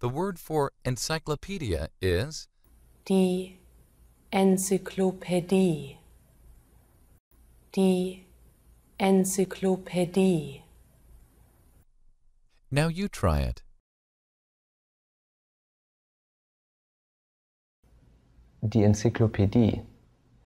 The word for encyclopedia is Die Enzyklopädie. Die Enzyklopädie. Now you try it. Die Enzyklopädie.